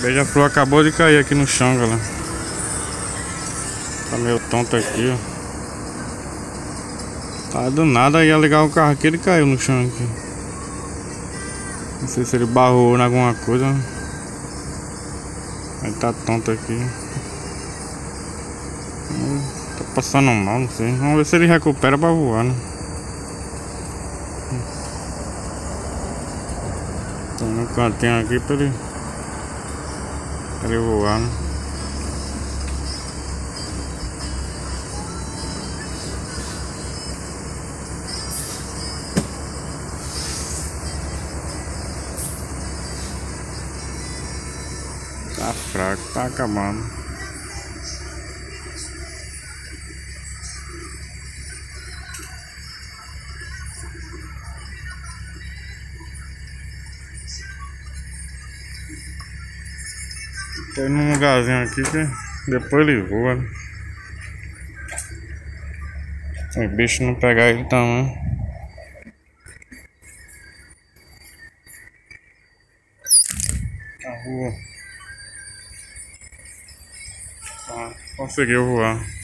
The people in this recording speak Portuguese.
Beija-flor acabou de cair aqui no chão, galera. Tá meio tonto aqui, ó. Tá do nada ia ligar o carro aqui, ele caiu no chão aqui. Não sei se ele barrou em alguma coisa. Ele tá tonto aqui. Tá passando mal, não sei. Vamos ver se ele recupera pra voar, né? Tem um cantinho aqui pra ele, ele voar, né? Tá fraco, tá acabando. Tem num lugarzinho aqui que depois ele voa. Né? O bicho não pegar ele também. Na rua. Ah, conseguiu voar.